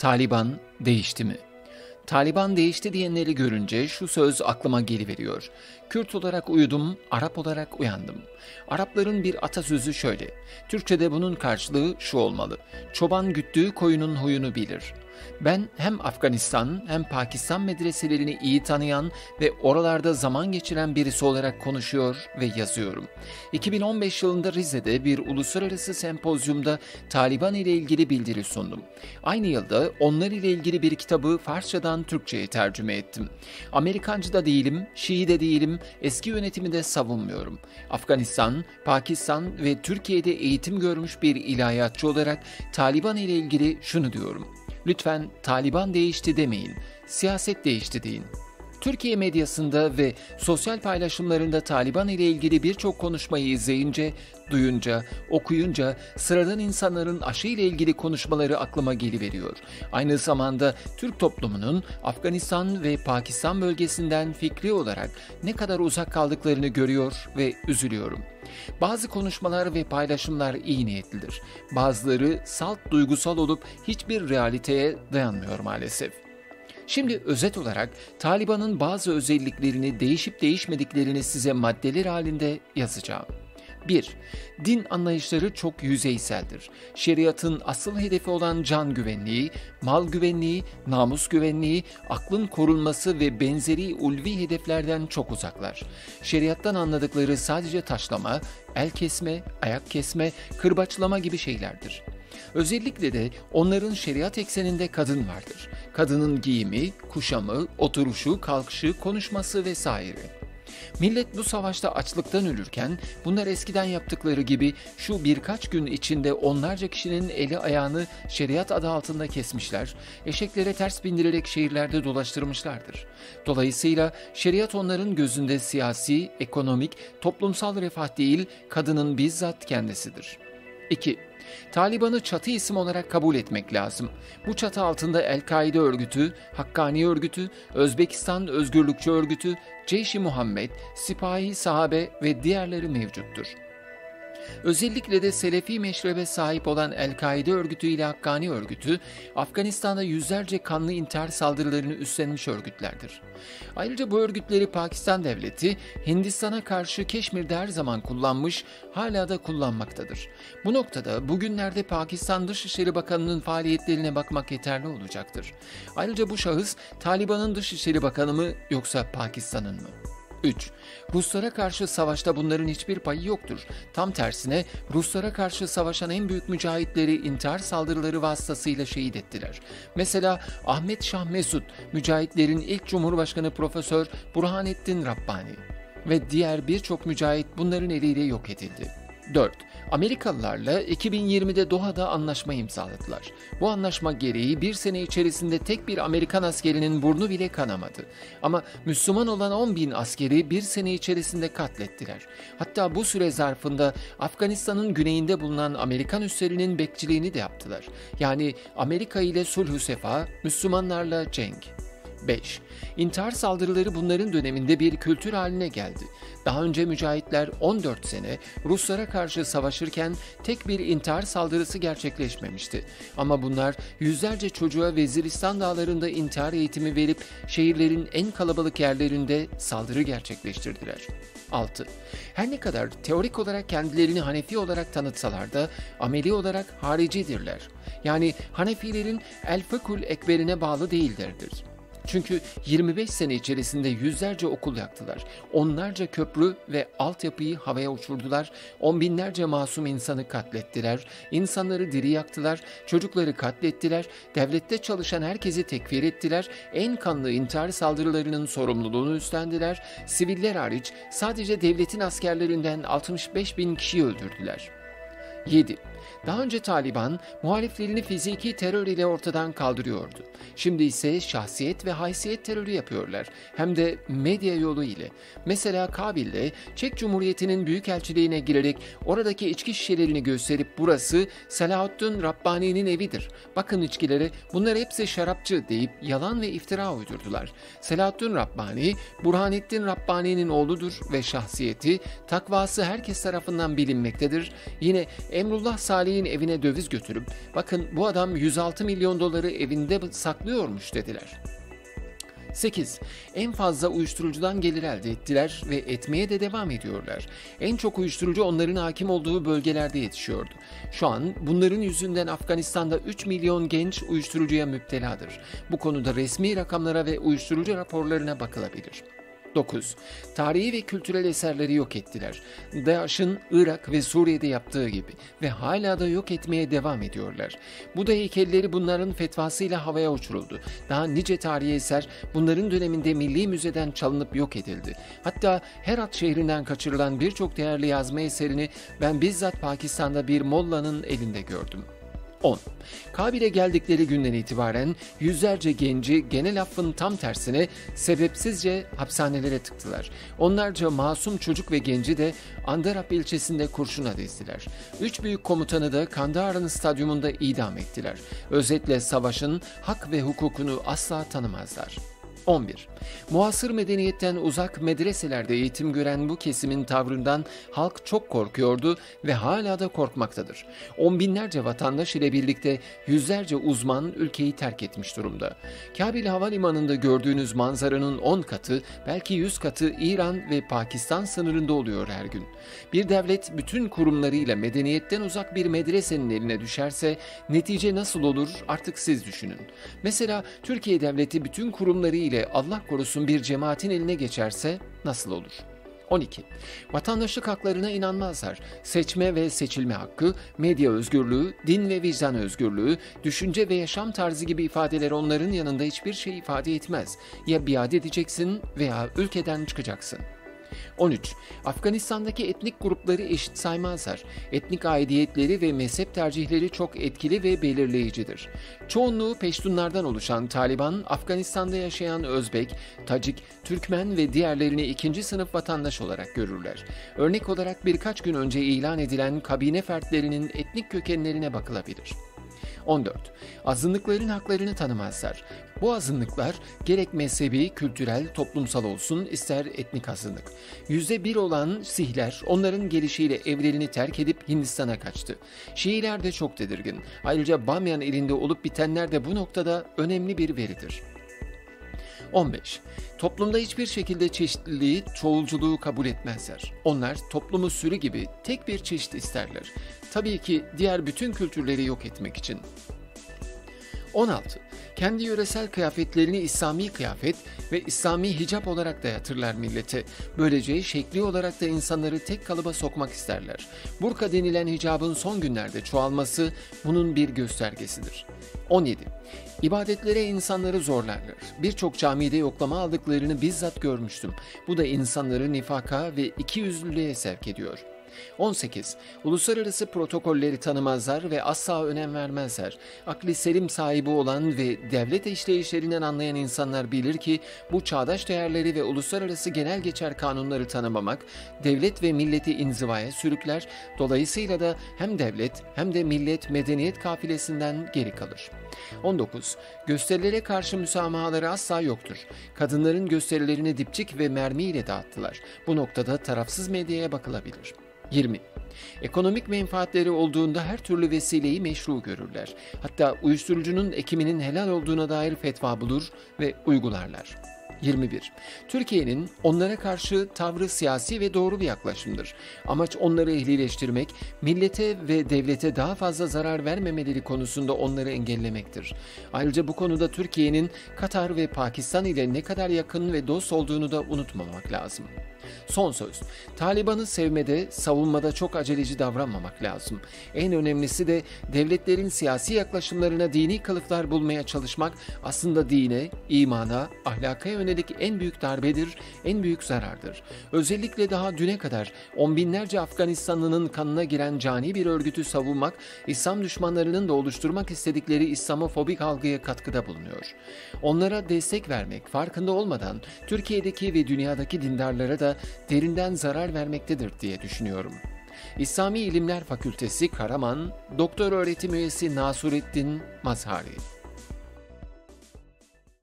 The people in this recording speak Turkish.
Taliban değişti mi? Taliban değişti diyenleri görünce şu söz aklıma geliveriyor. Kürt olarak uyudum, Arap olarak uyandım. Arapların bir atasözü şöyle. Türkçede bunun karşılığı şu olmalı. Çoban güttüğü koyunun huyunu bilir. Ben hem Afganistan hem Pakistan medreselerini iyi tanıyan ve oralarda zaman geçiren birisi olarak konuşuyor ve yazıyorum. 2015 yılında Rize'de bir uluslararası sempozyumda Taliban ile ilgili bildiri sundum. Aynı yılda onlar ile ilgili bir kitabı Farsçadan Türkçe'ye tercüme ettim. Amerikancı da değilim, Şii de değilim, eski yönetimi de savunmuyorum. Afganistan, Pakistan ve Türkiye'de eğitim görmüş bir ilahiyatçı olarak Taliban ile ilgili şunu diyorum. Lütfen Taliban değişti demeyin, siyaset değişti deyin. Türkiye medyasında ve sosyal paylaşımlarında Taliban ile ilgili birçok konuşmayı izleyince, duyunca, okuyunca sıradan insanların aşı ile ilgili konuşmaları aklıma geliveriyor. Aynı zamanda Türk toplumunun Afganistan ve Pakistan bölgesinden fikri olarak ne kadar uzak kaldıklarını görüyor ve üzülüyorum. Bazı konuşmalar ve paylaşımlar iyi niyetlidir. Bazıları salt duygusal olup hiçbir realiteye dayanmıyor maalesef. Şimdi özet olarak Taliban'ın bazı özelliklerini değişip değişmediklerini size maddeler halinde yazacağım. 1. Din anlayışları çok yüzeyseldir. Şeriatın asıl hedefi olan can güvenliği, mal güvenliği, namus güvenliği, aklın korunması ve benzeri ulvi hedeflerden çok uzaklar. Şeriattan anladıkları sadece taşlama, el kesme, ayak kesme, kırbaçlama gibi şeylerdir. Özellikle de onların şeriat ekseninde kadın vardır. Kadının giyimi, kuşamı, oturuşu, kalkışı, konuşması vesaire. Millet bu savaşta açlıktan ölürken bunlar eskiden yaptıkları gibi şu birkaç gün içinde onlarca kişinin eli ayağını şeriat adı altında kesmişler, eşeklere ters bindirerek şehirlerde dolaştırmışlardır. Dolayısıyla şeriat onların gözünde siyasi, ekonomik, toplumsal refah değil, kadının bizzat kendisidir. 2. Taliban'ı çatı isim olarak kabul etmek lazım. Bu çatı altında El-Kaide örgütü, Hakkani örgütü, Özbekistan Özgürlükçü örgütü, Ceyş-i Muhammed, Sipahi Sahabe ve diğerleri mevcuttur. Özellikle de Selefi meşrebe sahip olan El-Kaide örgütü ile Hakkani örgütü, Afganistan'da yüzlerce kanlı intihar saldırılarını üstlenmiş örgütlerdir. Ayrıca bu örgütleri Pakistan devleti Hindistan'a karşı Keşmir'de her zaman kullanmış, hala da kullanmaktadır. Bu noktada bugünlerde Pakistan Dışişleri Bakanı'nın faaliyetlerine bakmak yeterli olacaktır. Ayrıca bu şahıs Taliban'ın Dışişleri Bakanı mı yoksa Pakistan'ın mı? 3. Ruslara karşı savaşta bunların hiçbir payı yoktur. Tam tersine Ruslara karşı savaşan en büyük mücahitleri intihar saldırıları vasıtasıyla şehit ettiler. Mesela Ahmet Şah Mesut, mücahitlerin ilk Cumhurbaşkanı Profesör Burhanettin Rabbani ve diğer birçok mücahit bunların eliyle yok edildi. 4. Amerikalılarla 2020'de Doha'da anlaşma imzaladılar. Bu anlaşma gereği bir sene içerisinde tek bir Amerikan askerinin burnu bile kanamadı. Ama Müslüman olan 10 bin askeri bir sene içerisinde katlettiler. Hatta bu süre zarfında Afganistan'ın güneyinde bulunan Amerikan üslerinin bekçiliğini de yaptılar. Yani Amerika ile sulh sefa, Müslümanlarla cenk. 5. İntihar saldırıları bunların döneminde bir kültür haline geldi. Daha önce mücahitler 14 sene Ruslara karşı savaşırken tek bir intihar saldırısı gerçekleşmemişti. Ama bunlar yüzlerce çocuğa Veziristan dağlarında intihar eğitimi verip şehirlerin en kalabalık yerlerinde saldırı gerçekleştirdiler. 6. Her ne kadar teorik olarak kendilerini Hanefi olarak tanıtsalar da ameli olarak haricidirler. Yani Hanefilerin El Fıkhul Ekberine bağlı değillerdir. Çünkü 25 sene içerisinde yüzlerce okul yaktılar. Onlarca köprü ve altyapıyı havaya uçurdular. On binlerce masum insanı katlettiler. İnsanları diri yaktılar. Çocukları katlettiler. Devlette çalışan herkesi tekfir ettiler. En kanlı intihar saldırılarının sorumluluğunu üstlendiler. Siviller hariç sadece devletin askerlerinden 65 bin kişi öldürdüler. 7. Daha önce Taliban muhaliflerini fiziki terör ile ortadan kaldırıyordu. Şimdi ise şahsiyet ve haysiyet terörü yapıyorlar. Hem de medya yolu ile. Mesela Kabil'de Çek Cumhuriyeti'nin büyükelçiliğine girerek oradaki içki şişelerini gösterip burası Selahaddin Rabbani'nin evidir. Bakın içkilere bunlar hepsi şarapçı deyip yalan ve iftira uydurdular. Selahaddin Rabbani, Burhanettin Rabbani'nin oğludur ve şahsiyeti, takvası herkes tarafından bilinmektedir. Yine Emrullah Salih'in evine döviz götürüp bakın bu adam 106 milyon doları evinde saklıyormuş dediler. 8. En fazla uyuşturucudan gelir elde ettiler ve etmeye de devam ediyorlar. En çok uyuşturucu onların hakim olduğu bölgelerde yetişiyordu. Şu an bunların yüzünden Afganistan'da 3 milyon genç uyuşturucuya müpteladır. Bu konuda resmi rakamlara ve uyuşturucu raporlarına bakılabilir. 9. Tarihi ve kültürel eserleri yok ettiler. DAEŞ'ın Irak ve Suriye'de yaptığı gibi ve hala da yok etmeye devam ediyorlar. Bu da heykelleri bunların fetvasıyla havaya uçuruldu. Daha nice tarihi eser bunların döneminde milli müzeden çalınıp yok edildi. Hatta Herat şehrinden kaçırılan birçok değerli yazma eserini ben bizzat Pakistan'da bir mollanın elinde gördüm.'' 10. Kabil'e geldikleri günden itibaren yüzlerce genci genel affın tam tersine sebepsizce hapishanelere tıktılar. Onlarca masum çocuk ve genci de Andarap ilçesinde kurşuna dizdiler. Üç büyük komutanı da Kandahar'ın stadyumunda idam ettiler. Özetle savaşın hak ve hukukunu asla tanımazlar. 11. Muasır medeniyetten uzak medreselerde eğitim gören bu kesimin tavrından halk çok korkuyordu ve hala da korkmaktadır. On binlerce vatandaş ile birlikte yüzlerce uzman ülkeyi terk etmiş durumda. Kabil Havalimanı'nda gördüğünüz manzaranın 10 katı, belki 100 katı İran ve Pakistan sınırında oluyor her gün. Bir devlet bütün kurumlarıyla medeniyetten uzak bir medresenin eline düşerse netice nasıl olur artık siz düşünün. Mesela Türkiye devleti bütün kurumlarıyla Allah korusun bir cemaatin eline geçerse nasıl olur? 12. Vatandaşlık haklarına inanmazlar. Seçme ve seçilme hakkı, medya özgürlüğü, din ve vicdan özgürlüğü, düşünce ve yaşam tarzı gibi ifadeler onların yanında hiçbir şey ifade etmez. Ya biat edeceksin veya ülkeden çıkacaksın. 13. Afganistan'daki etnik grupları eşit saymazlar. Etnik aidiyetleri ve mezhep tercihleri çok etkili ve belirleyicidir. Çoğunluğu Peştunlardan oluşan Taliban, Afganistan'da yaşayan Özbek, Tacik, Türkmen ve diğerlerini ikinci sınıf vatandaş olarak görürler. Örnek olarak birkaç gün önce ilan edilen kabine fertlerinin etnik kökenlerine bakılabilir. 14. Azınlıkların haklarını tanımazlar. Bu azınlıklar gerek mezhebi, kültürel, toplumsal olsun ister etnik azınlık. Yüzde bir olan Sihler onların gelişiyle evlerini terk edip Hindistan'a kaçtı. Şiiler de çok tedirgin. Ayrıca Bamyan elinde olup bitenler de bu noktada önemli bir veridir. 15. Toplumda hiçbir şekilde çeşitliliği, çoğulculuğu kabul etmezler. Onlar toplumu sürü gibi tek bir çeşit isterler. Tabii ki diğer bütün kültürleri yok etmek için. 16. Kendi yöresel kıyafetlerini İslami kıyafet ve İslami hicap olarak dayatırlar millete. Böylece şekli olarak da insanları tek kalıba sokmak isterler. Burka denilen hicabın son günlerde çoğalması bunun bir göstergesidir. 17. İbadetlere insanları zorlarlar. Birçok camide yoklama aldıklarını bizzat görmüştüm. Bu da insanları nifaka ve ikiyüzlülüğe sevk ediyor. 18. Uluslararası protokolleri tanımazlar ve asla önem vermezler. Akli selim sahibi olan ve devlet işleyişlerinden anlayan insanlar bilir ki bu çağdaş değerleri ve uluslararası genel geçer kanunları tanımamak devlet ve milleti inzivaya sürükler. Dolayısıyla da hem devlet hem de millet medeniyet kafilesinden geri kalır. 19. Gösterilere karşı müsamahaları asla yoktur. Kadınların gösterilerini dipçik ve mermiyle dağıttılar. Bu noktada tarafsız medyaya bakılabilir. 20. Ekonomik menfaatleri olduğunda her türlü vesileyi meşru görürler. Hatta uyuşturucunun ekiminin helal olduğuna dair fetva bulur ve uygularlar. 21. Türkiye'nin onlara karşı tavrı siyasi ve doğru bir yaklaşımdır. Amaç onları ehlileştirmek, millete ve devlete daha fazla zarar vermemeleri konusunda onları engellemektir. Ayrıca bu konuda Türkiye'nin Katar ve Pakistan ile ne kadar yakın ve dost olduğunu da unutmamak lazım. Son söz. Taliban'ı sevmede, savunmada çok aceleci davranmamak lazım. En önemlisi de devletlerin siyasi yaklaşımlarına dini kılıflar bulmaya çalışmak aslında dine, imana, ahlaka yönelik en büyük darbedir, en büyük zarardır. Özellikle daha düne kadar on binlerce Afganistanlının kanına giren cani bir örgütü savunmak, İslam düşmanlarının da oluşturmak istedikleri İslamofobik algıya katkıda bulunuyor. Onlara destek vermek farkında olmadan Türkiye'deki ve dünyadaki dindarlara da derinden zarar vermektedir diye düşünüyorum. İslami İlimler Fakültesi Karaman Doktor Öğretim Üyesi Nasurettin Mazhari